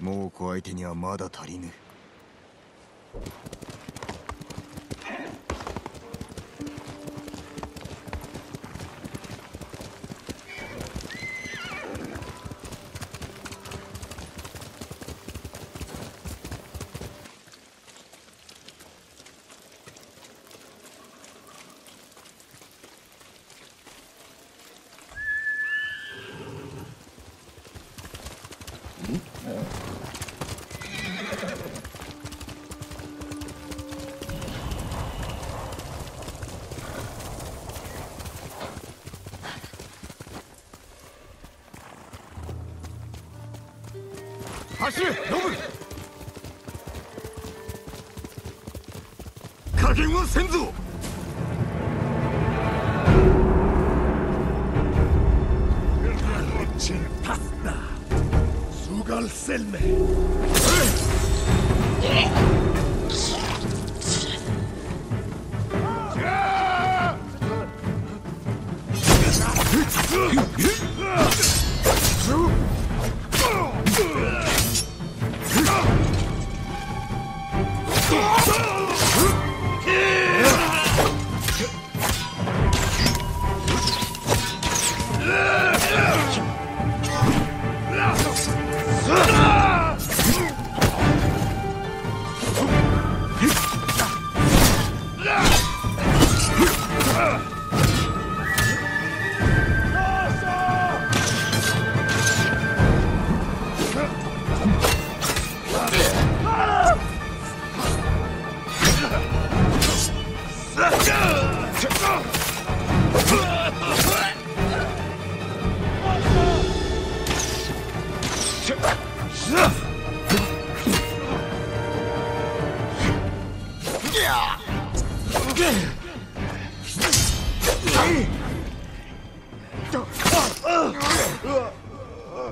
もう相手にはまだ足りぬ。走れノブ加減はせんぞ Pasta. Sugal selme.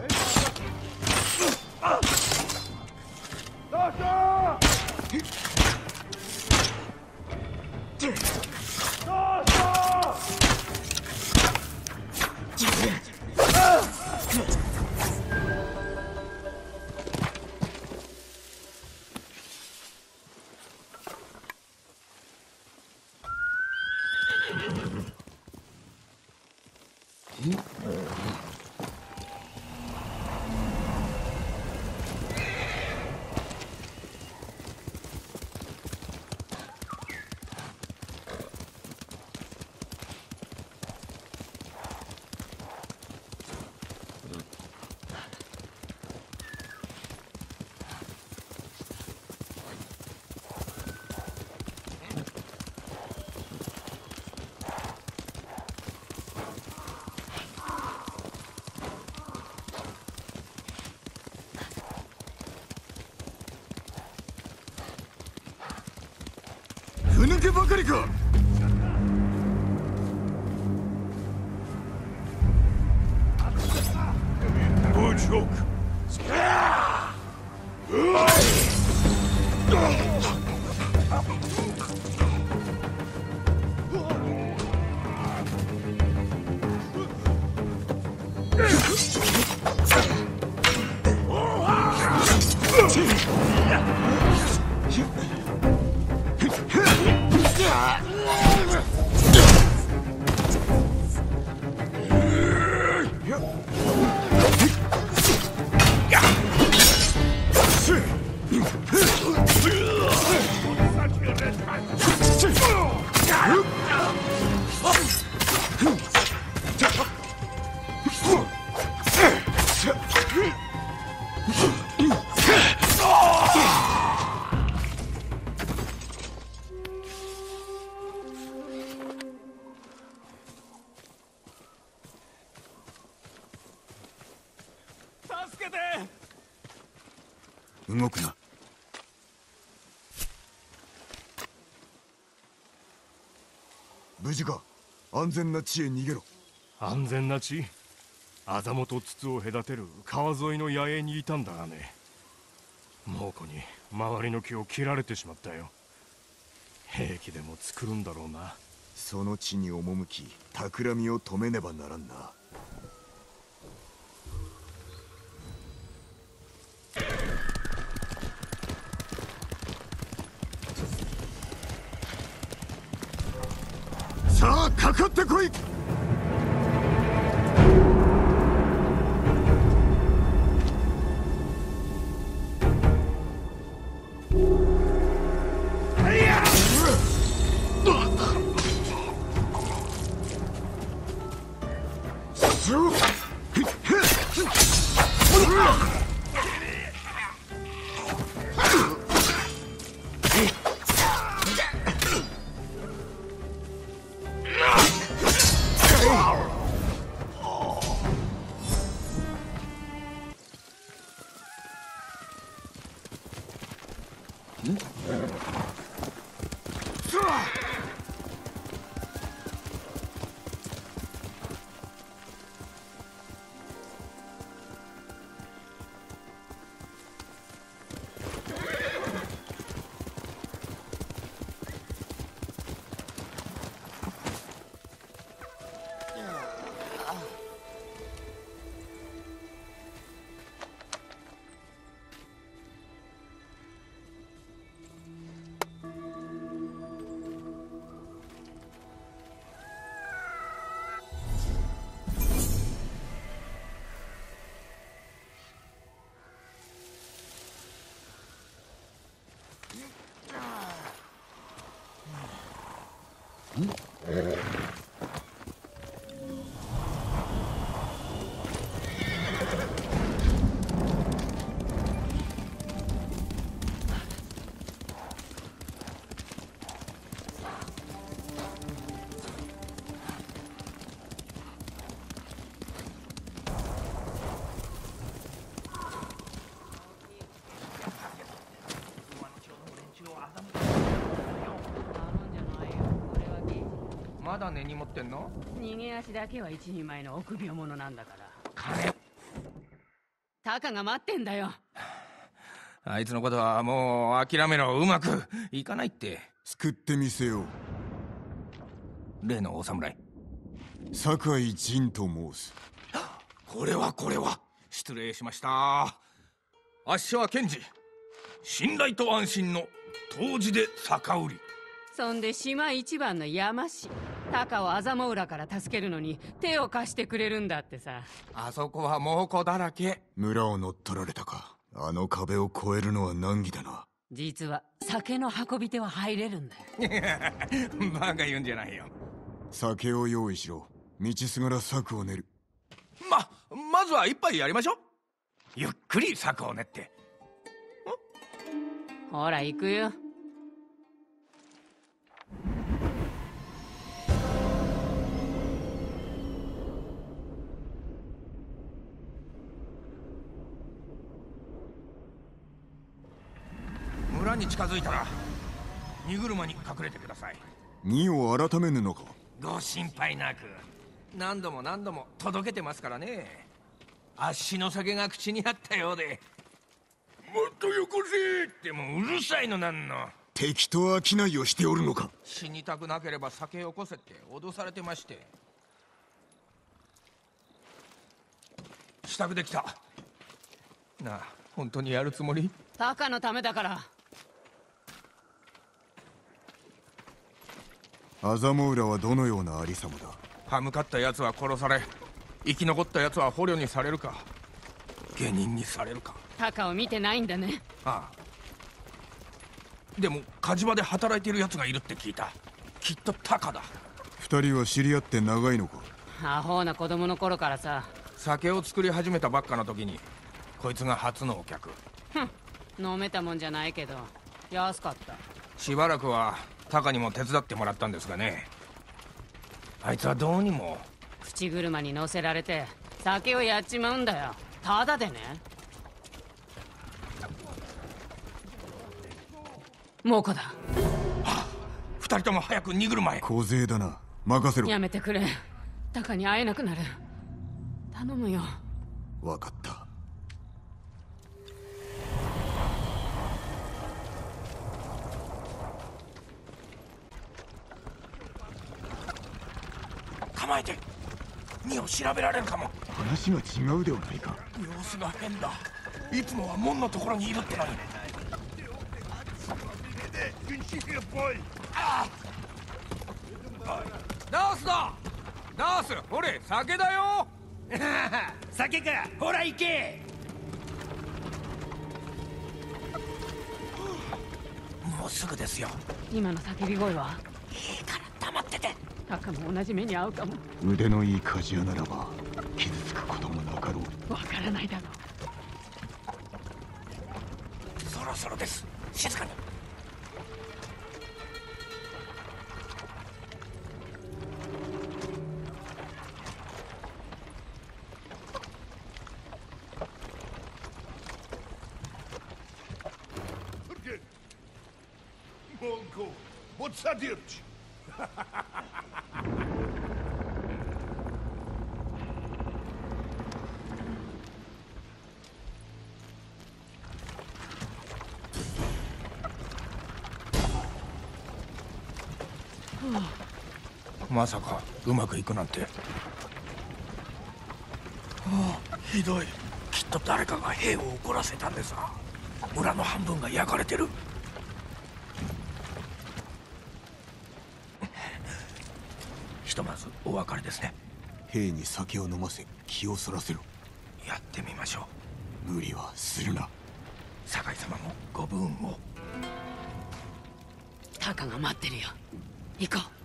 Hey. ふぬけばかりか Ah! 助けて。動くな。無事か。安全な地へ逃げろ。安全な地？あざもと筒を隔てる川沿いの野営にいたんだがね。猛虎に周りの木を切られてしまったよ。兵器でも作るんだろうな。その地に赴き企みを止めねばならんな Hı? Ee, まだ根に持ってんの？逃げ足だけは一人前の臆病者なんだから。金。タカが待ってんだよ。あいつのことはもう諦めろ。うまくいかないって。救ってみせよう。例のお侍。酒井仁と申す。これはこれは。失礼しました。あっしは検事。信頼と安心の当時で酒売り。そんで島一番の山師タカを麻モ浦から助けるのに手を貸してくれるんだってさ。あそこは猛虎だらけ。村を乗っ取られたか。あの壁を越えるのは難儀だな。実は酒の運び手は入れるんだよ。バカ言うんじゃないよ。酒を用意しろ。道すがら策を練る。ままずは一杯やりましょう。ゆっくり策を練って。ほら行くよに近づいたら荷車に隠れてください。荷を改めぬのか？ご心配なく。何度も何度も届けてますからね。あっしの酒が口にあったようで。もっとよこせってもううるさいのなんの。敵と商いをしておるのか？死にたくなければ酒よこせって脅されてまして。支度できた。なあ本当にやるつもり？タカのためだから麻モ浦はどのようなありさまだ？歯向かった奴は殺され生き残った奴は捕虜にされるか下人にされるか。タカを見てないんだね。ああ。でも火事場で働いている奴がいるって聞いた。きっとタカだ。二人は知り合って長いのか？アホな子供の頃からさ。酒を作り始めたばっかの時にこいつが初のお客。飲めたもんじゃないけど。安かった。しばらくはタカにも手伝ってもらったんですがね。あいつはどうにも。口車に乗せられて酒をやっちまうんだよ。ただでね。猛虎だ。二人とも早く荷車へ小勢だな。任せろ。やめてくれ。タカに会えなくなる。頼むよ。分かった構えて荷を調べられるかも。話が違うではないか。様子が変だ。いつもは門のところにいるってのに!ダースだダースほれ酒だよ。酒か。ほら行け。もうすぐですよ。今の叫び声は？っててタカも同じ目に遭うかも。腕のいい鍛冶屋ならば傷つくこともなかろう。わからないだろそろそろです。静かにまさかうまくいくなんて。ああひどい。きっと誰かが兵を怒らせたんでさ村の半分が焼かれてる。ひとまずお別れですね。兵に酒を飲ませ気をそらせろ。やってみましょう。無理はするな。酒井様もご分を。タカが待ってるよ。行こ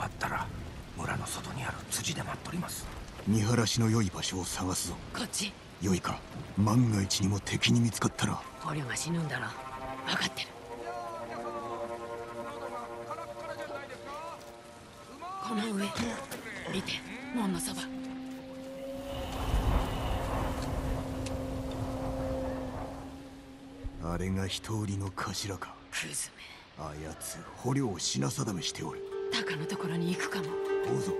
終わったら村の外にある辻で待っとります。見晴らしの良い場所を探すぞ。うこっち。良いか？万が一にも敵に見つかったら。捕虜が死ぬんだろ。分かってる。この上見て門のそば。あれが人売りの頭か。クズあやつ捕虜を品定めしておる。めタカのところに行くかも。どうぞ。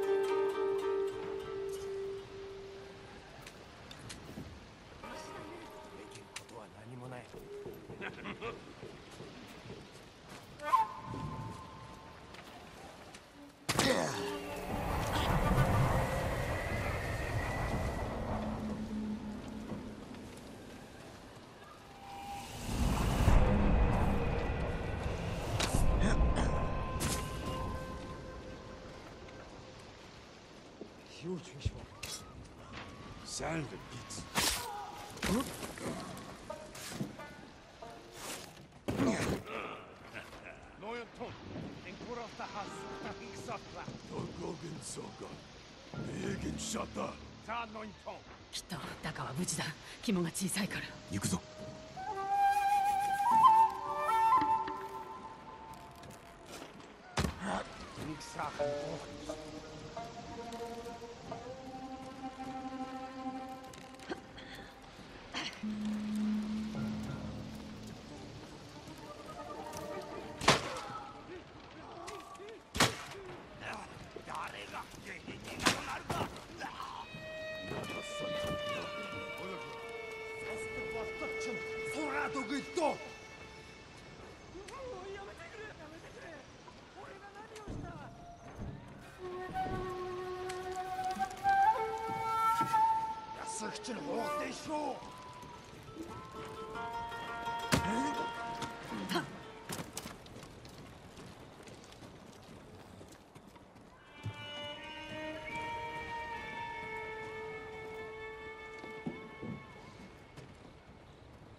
サンドピッツ Noin ton, en kurosta hassusta hiksotla. Togogen soga Egen shata さあノイントン。きっとタカは無事だ肝が小さいから行くぞソラドグッド。安口の方でしょう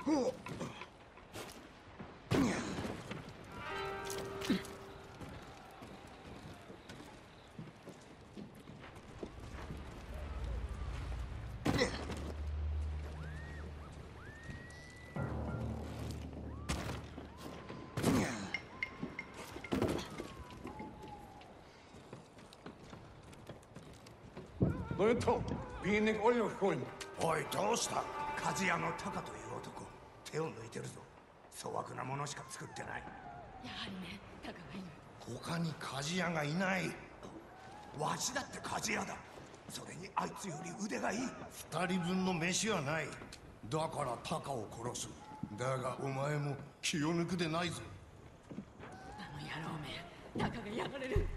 ノイントン、ビーニングオイルコイン。おいどうした？鍛冶屋のタカという男。手を抜いてるぞ。粗悪なものしか作ってない。やはりねタカがいる他に鍛冶屋がいない。わしだって鍛冶屋だ。それにあいつより腕がいい。二人分の飯はない。だからタカを殺す。だがお前も気を抜くでないぞ。あの野郎めタカがやられる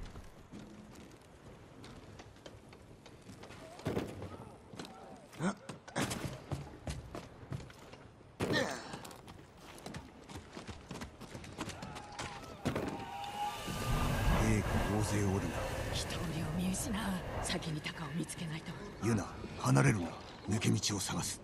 兵が大勢おるな失う先に鷹を見つけないと。ユナ離れるな。抜け道を探す。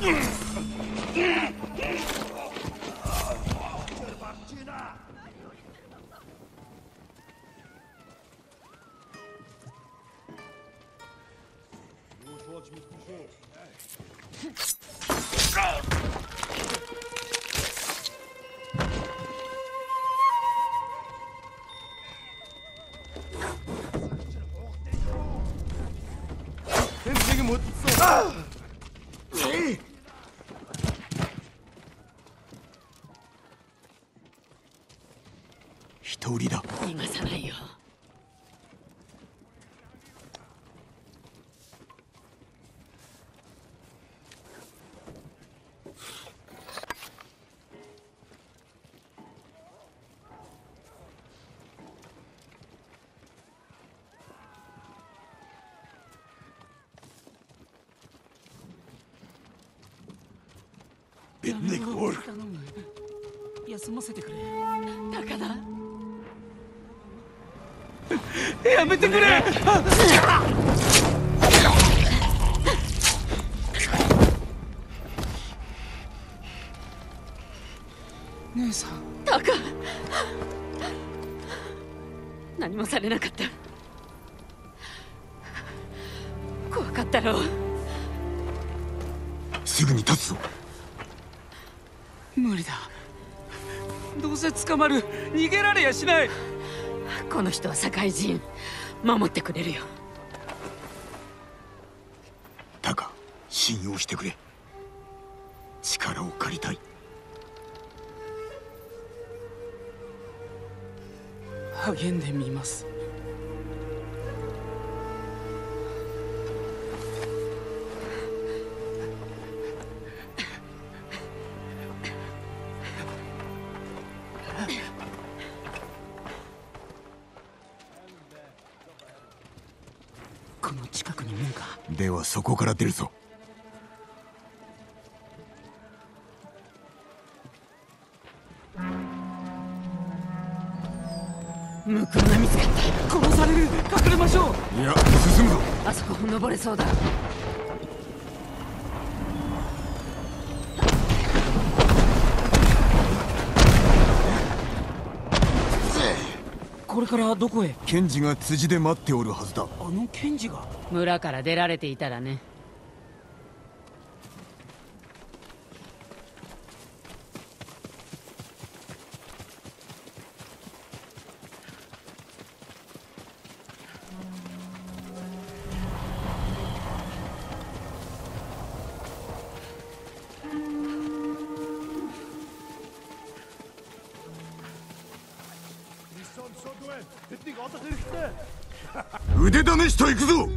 一ベンネクオール頼む休ませてくれ。鷹だやめてくれ。姉さん。鷹何もされなかった。怖かったろう。すぐに立つぞ無理だ。どうせ捕まる。逃げられやしない。この人は社会人。守ってくれるよ。タカ信用してくれ。力を借りたい。励んでみますそこから出るぞ。向こうが見つかっ殺される。隠れましょう。いや進むぞ。たあそこ登れそうだからどこへ？検事が辻で待っておるはずだ。あの検事が？村から出られていたらね腕試しといくぞ。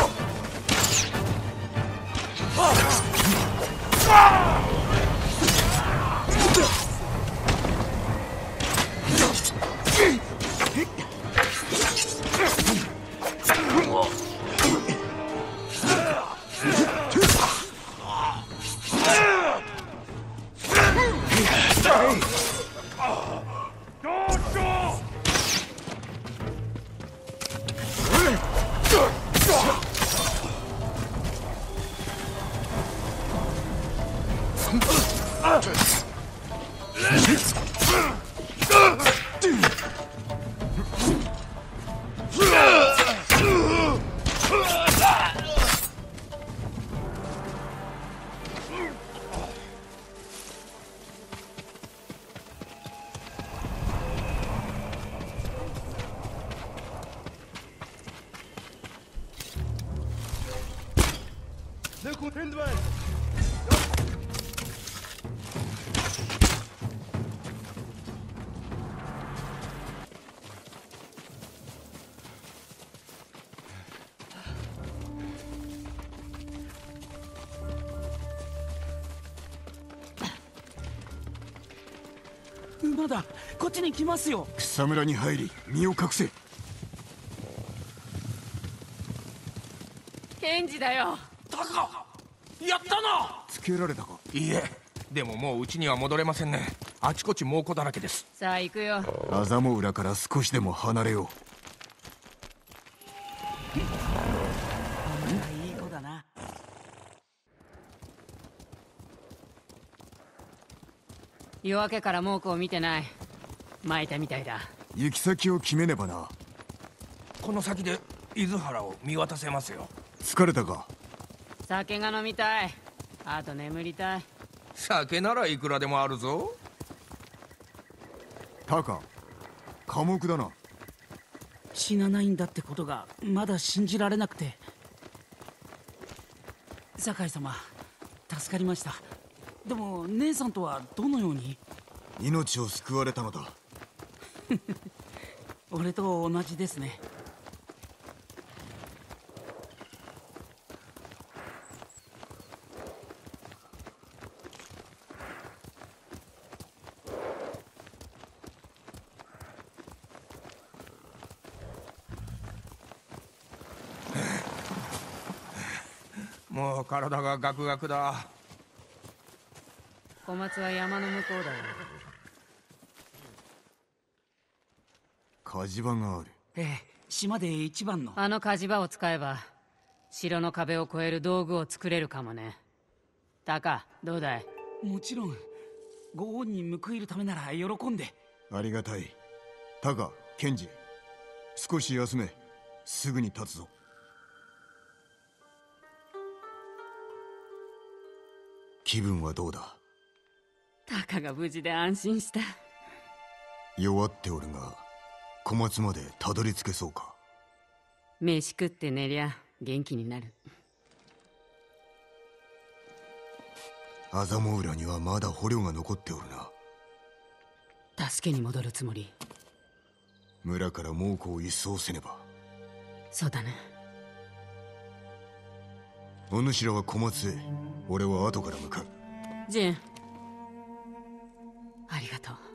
う馬だこっちに来ますよ草むらに入り身を隠せケンジだよタカやったなつけられたか？いいえでももううちには戻れませんね。あちこち猛虎だらけです。さあ行くよ。アザモ浦から少しでも離れよいい子だな。夜明けから猛虎を見てない。巻いたみたいだ。う行き先を決めねばな。この先で伊豆原を見渡せますよ。疲れたか？酒が飲みたい。あと眠りたい。酒ならいくらでもあるぞ。タカ寡黙だな。死なないんだってことがまだ信じられなくて。酒井様助かりました。でも姉さんとはどのように？命を救われたのだ。俺と同じですねもう体がガクガクだ。小松は山の向こうだよ。火事場がある。ええ島で一番の。あの火事場を使えば城の壁を越える道具を作れるかもね。タカどうだい？もちろんご恩に報いるためなら喜んで。ありがたい。タカケンジ少し休め。すぐに立つぞ気分はどうだ？タカが無事で安心した。弱っておるが小松までたどり着けそうか？飯食って寝りゃ元気になる。アザモ浦にはまだ捕虜が残っておるな。助けに戻るつもり。村から猛虎を一掃せねば。そうだねお主らは小松へ。俺は後から向かう。ジン。ありがとう。